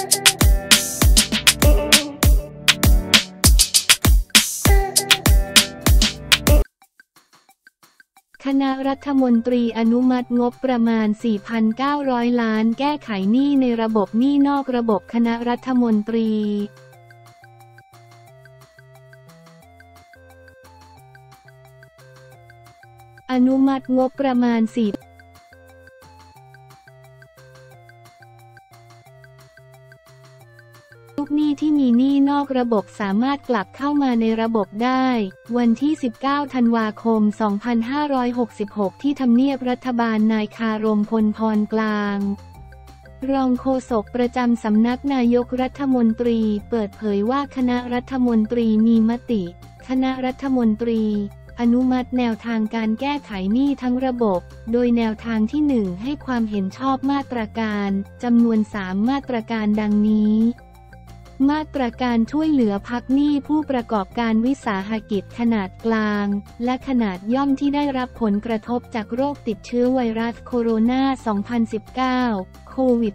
คณะรัฐมนตรีอนุมัติงบประมาณ 4,900 ล้านแก้ไขหนี้ในระบบหนี้นอกระบบคณะรัฐมนตรีอนุมัติงบประมาณ4 อกระบบสามารถกลับเข้ามาในระบบได้ วันที่ 19 ธันวาคม 2566 ที่ทำเนียบรัฐบาลนายคารมพลพรกลางรองโฆษกประจำสำนักนายกรัฐมนตรีเปิดเผยว่าคณะรัฐมนตรีมีมติ คณะรัฐมนตรี อนุมัติแนวทางการแก้ไขหนี้ทั้งระบบ โดยแนวทางที่ 1 ให้ความเห็นชอบมาตรการจำนวน 3 มาตรการดังนี้ มาตรการช่วยเหลือพักหนี้ผู้ประกอบการวิสาหกิจขนาดกลาง และขนาดย่อมที่ได้รับผลกระทบจากโรคติดเชื้อไวรัสโคโรนา 2019 โควิด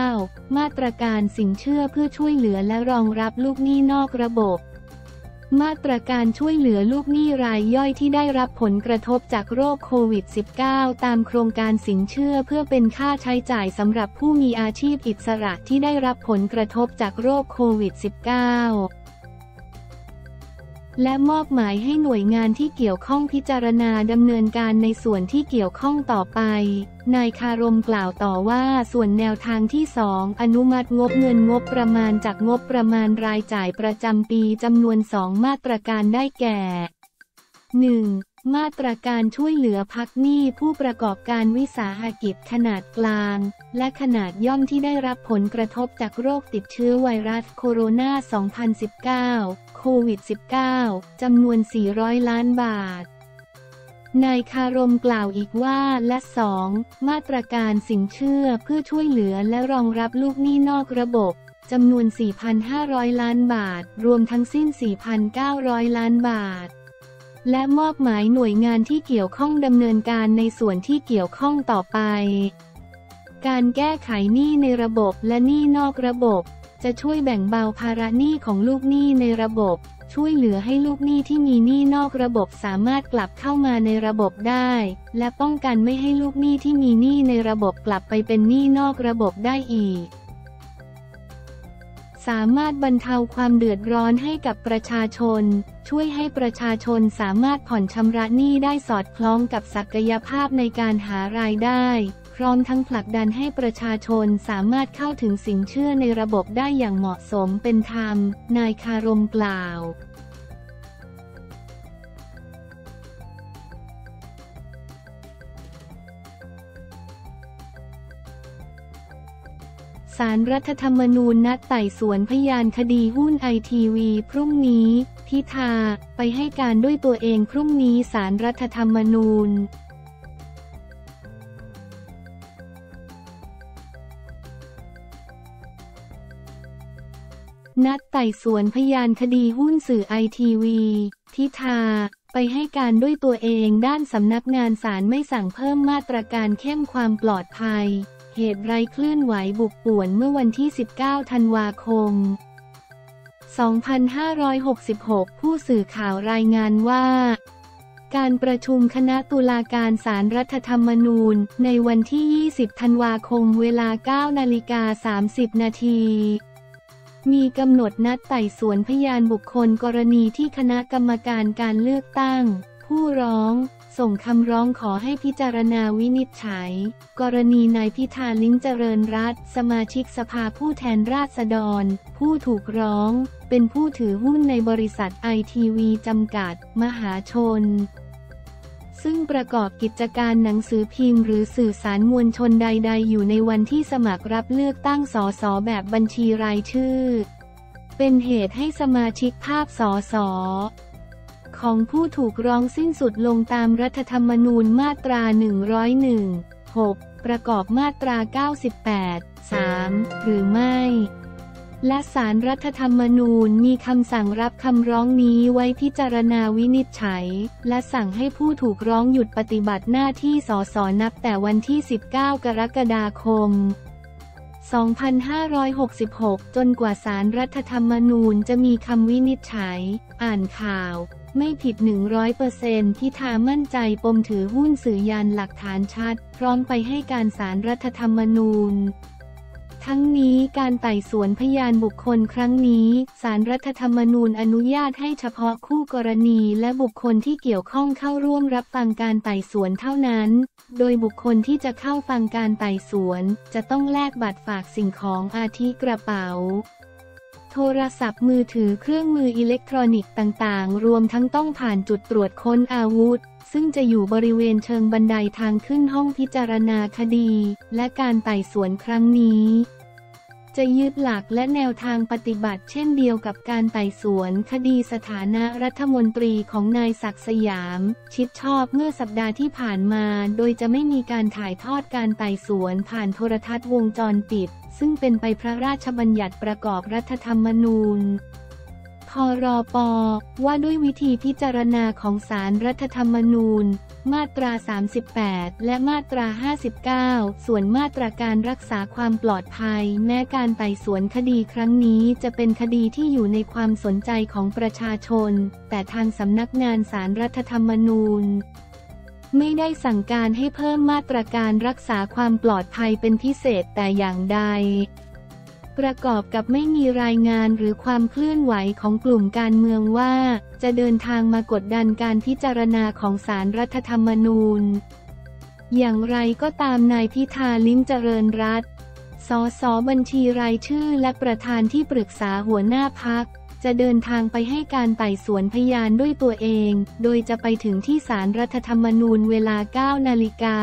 -19 มาตรการสินเชื่อเพื่อช่วยเหลือและรองรับลูกหนี้นอกระบบ มาตรการช่วยเหลือลูกหนี้รายย่อยที่ได้รับผลกระทบจากโรคโควิด -19 ตามโครงการสินเชื่อเพื่อเป็นค่าใช้จ่ายสำหรับผู้มีอาชีพอิสระที่ได้รับผลกระทบจากโรคโควิด -19 และมอบหมายให้หน่วยงานที่เกี่ยวข้องพิจารณาดำเนินการในส่วนที่เกี่ยวข้องต่อไป นายคารมกล่าวต่อว่าส่วนแนวทางที่ 2 อนุมัติงบเงินงบประมาณจากงบประมาณรายจ่ายประจำปีจำนวน 2 มาตรการได้แก่ 1. มาตรการช่วยเหลือพักหนี้ผู้ประกอบการวิสาหกิจขนาดกลาง และขนาดย่อมที่ได้รับผลกระทบจากโรคติดเชื้อไวรัสโคโรนา 2019 โควิด -19 จำนวน 400 ล้านบาทนายคารมกล่าวอีกว่าและ 2. มาตรการสินเชื่อเพื่อช่วยเหลือและรองรับลูกหนี้นอกระบบจำนวน 4,500 ล้านบาท รวมทั้งสิ้น 4,900 ล้านบาท และมอบหมายหน่วยงานที่เกี่ยวข้องดำเนินการในส่วนที่เกี่ยวข้องต่อไป การแก้ไขหนี้ในระบบและหนี้นอกระบบ จะช่วยแบ่งเบาภาระหนี้ของลูกหนี้ในระบบ ช่วยเหลือให้ลูกหนี้ที่มีหนี้นอกระบบสามารถกลับเข้ามาในระบบได้ และป้องกันไม่ให้ลูกหนี้ที่มีหนี้ในระบบกลับไปเป็นหนี้นอกระบบได้อีกสามารถบรรเทาความเดือดร้อนให้กับประชาชน ช่วยให้ประชาชนสามารถผ่อนชำระหนี้ได้สอดคล้องกับศักยภาพในการหารายได้ พร้อมทั้งผลักดันให้ประชาชนสามารถเข้าถึงสินเชื่อในระบบได้อย่างเหมาะสมเป็นธรรม นายคารมกล่าวศารรัฐธรรมนูญนัดไต่สวนพยานคดีหุ้นไอทีวีพรุ่งนี้ พิธา ไปให้การด้วยตัวเองพรุ่งนี้ศารรัฐธรรมนูญนัดไต่สวนพยานคดีหุ้นสื่อไอทีวี ทิธาไปให้การด้วยตัวเองด้านสำนักงานศาลไม่สั่งเพิ่มมาตรการเข้มความปลอดภัย เหตุไรคลื่นไหวบุกป่วนเมื่อวันที่ 19 ธันวาคม 2566 ผู้สื่อข่าวรายงานว่า การประชุมคณะตุลาการศารรัฐธรรมนูญ ในวันที่ 20 ธันวาคมเวลา 9 นาฬิกา 30 นาทีมีกำหนดนัดไต่สวนพยานบุคคลกรณีที่คณะกรรมการการเลือกตั้ง ผู้ร้อง ส่งคำร้องขอให้พิจารณาวินิจฉัย กรณีนายพิธาลิ้มเจริญรัตสมาชิกสภาผู้แทนราษฎร ผู้ถูกร้อง เป็นผู้ถือหุ้นในบริษัทไอทีวีจำกัด มหาชน ซึ่งประกอบกิจการหนังสือพิมพ์หรือสื่อสารมวลชนใด ๆ อยู่ในวันที่สมัครรับเลือกตั้งสสแบบบัญชีรายชื่อ เป็นเหตุให้สมาชิกภาพสสของผู้ถูกร้องสิ้นสุดลงตามรัฐธรรมนูญมาตรา 101 6 ประกอบมาตรา 98 3 หรือไม่ และสารรัฐธรรมนูญมีคำสั่งรับคำร้องนี้ไว้พิจารณาวินิจฉัย และสั่งให้ผู้ถูกร้องหยุดปฏิบัติหน้าที่สสนับแต่วันที่ 19 กรกฎาคม 2566 จนกว่าสารรัฐธรรมนูญจะมีคำวินิจฉัย อ่านข่าว ไม่ผิด 100%ที่ทามั่นใจปมถือหุ้นสื่อยันหลักฐานชัด พร้อมไปให้การสารรัฐธรรมนูญ ทั้งนี้การไต่สวนพยานบุคคลครั้งนี้สารรัฐธรรมนูญอนุญาตให้เฉพาะคู่กรณีและบุคคลที่เกี่ยวข้องเข้าร่วมรับฟังการไต่สวนเท่านั้น โดยบุคคลที่จะเข้าฟังการไต่สวน จะต้องแลกบัตรฝากสิ่งของอาทิกระเป๋า โทรศัพท์มือถือเครื่องมืออิเล็กทรอนิกส์ต่างๆ รวมทั้งต้องผ่านจุดตรวจค้นอาวุธซึ่งจะอยู่บริเวณเชิงบันไดทางขึ้นห้องพิจารณาคดี และการไต่สวนครั้งนี้ จะยึดหลักและแนวทางปฏิบัติเช่นเดียวกับการไต่สวนคดีสถานะรัฐมนตรีของนายศักสยาม ชิดชอบเมื่อสัปดาห์ที่ผ่านมา โดยจะไม่มีการถ่ายทอดการไต่สวนผ่านโทรทัศน์วงจรปิด ซึ่งเป็นไปพระราชบัญญัติประกอบรัฐธรรมนูญ พรปว่าด้วยวิธีพิจารณาของศาลรัฐธรรมนูญ มาตรา 38 และมาตรา 59 ส่วนมาตราการรักษาความปลอดภัย แม้การไต่สวนคดีครั้งนี้จะเป็นคดีที่อยู่ในความสนใจของประชาชน แต่ทางสำนักงานศาลรัฐธรรมนูญไม่ได้สั่งการให้เพิ่มมาตรการรักษาความปลอดภัยเป็นพิเศษแต่อย่างใด ประกอบกับไม่มีรายงานหรือความเคลื่อนไหวของกลุ่มการเมืองว่า จะเดินทางมากดดันการพิจารณาของศารรัฐธรรมนูญ อย่างไรก็ตามนายพิธาลิ้มเจริญรัตสสบัญชีรายชื่อและประธานที่ปรึกษาหัวหน้าพัก จะเดินทางไปให้การไต่สวนพยานด้วยตัวเอง โดยจะไปถึงที่ศารรัฐธรรมนูญเวลา 9 นาฬิกา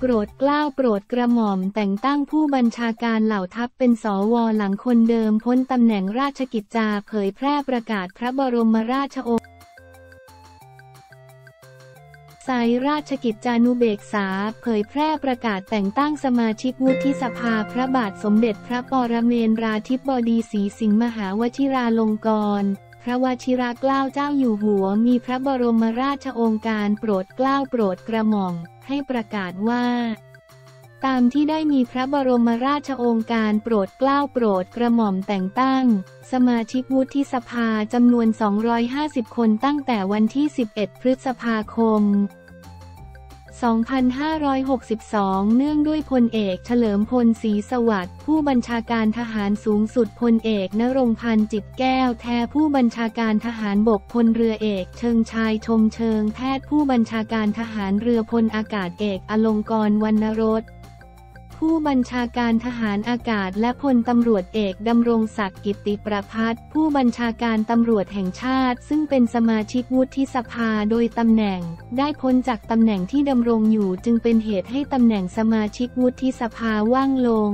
โปรดเกล้าโปรดกระหม่อมแต่งตั้งผู้บัญชาการเหล่าทัพเป็นสวหลังคนเดิมพ้นตำแหน่งราชกิจจาเผยแพร่ประกาศพระบรมราชโองสายราชกิจจานุเบกษา เผยแพร่ประกาศแต่งตั้งสมาชิกวุฒิสภาพระบาทสมเด็จพระปรเมนราธิบดีศรีสิงห์มหาวชิราลงกรณพระวชิราเกล้าเจ้าอยู่หัวมีพระบรมราชโองการโปรดเกล้าโปรดกระหม่อม ให้ประกาศว่า ตามที่ได้มีพระบรมราชโองการโปรดเกล้าโปรดกระหม่อมแต่งตั้ง สมาชิกวุฒิสภาจำนวน 250 คนตั้งแต่วันที่ 11 พฤษภาคม 2562 เนื่องด้วยพลเอกเฉลิมพลศรีสวัสดิ์ผู้บัญชาการทหารสูงสุดพลเอกนรงพันธ์จิตแก้วแท้ผู้บัญชาการทหารบกพลเรือเอก เชิงชายชมเชิงแพทย์ผู้บัญชาการทหารเรือพลอากาศเอกอลงกรณ์วรรณรส ผู้บัญชาการทหารอากาศและพลตำรวจเอกดำรงศักดิ์กิติประพัฒน์ผู้บัญชาการตำรวจแห่งชาติ ซึ่งเป็นสมาชิกวุฒิสภาโดยตำแหน่ง ได้พ้นจากตำแหน่งที่ดำรงอยู่จึงเป็นเหตุให้ตำแหน่งสมาชิกวุฒิสภาว่างลง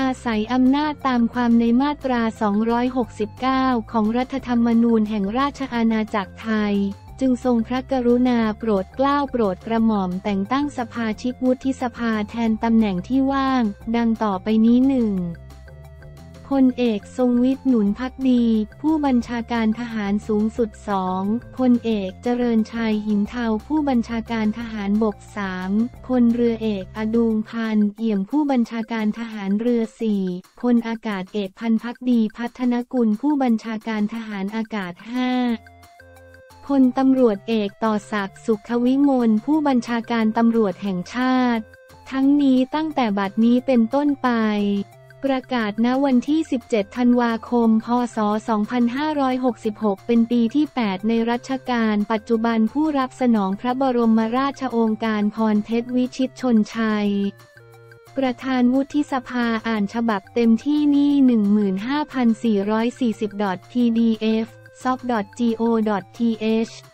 อาศัยอำนาจตามความในมาตรา 269 ของรัฐธรรมนูญแห่งราชอาณาจักรไทย จึงทรงพระกรุณาโปรดเกล้าโปรดกระหม่อมแต่งตั้งสภาชิกวุฒิสภาแทนตำแหน่งที่ว่าง ดังต่อไปนี้หนึ่งพลเอกทรงวิทย์หนุนพักดี ผู้บัญชาการทหารสูงสุดสองพลเอกเจริญชัยหินเทาผู้บัญชาการทหารบกสามพลเรือเอกอดุงพันธ์เอี่ยมผู้บัญชาการทหารเรือสี่พลอากาศเอกพันพักดีพัฒนกุลผู้บัญชาการทหารอากาศห้า พลตำรวจเอกต่อศักดิ์สุขวิมลผู้บัญชาการตำรวจแห่งชาติ ทั้งนี้ตั้งแต่บัดนี้เป็นต้นไป ประกาศณวันที่ 17 ธันวาคม พศ 2566 เป็นปีที่ 8 ในรัชกาลปัจจุบันผู้รับสนองพระบรมราชโองการพรเพชรวิชิตชนชัยประธานวุฒิสภาอ่านฉบับเต็มที่นี่ 15,440.pdf s o f g o t h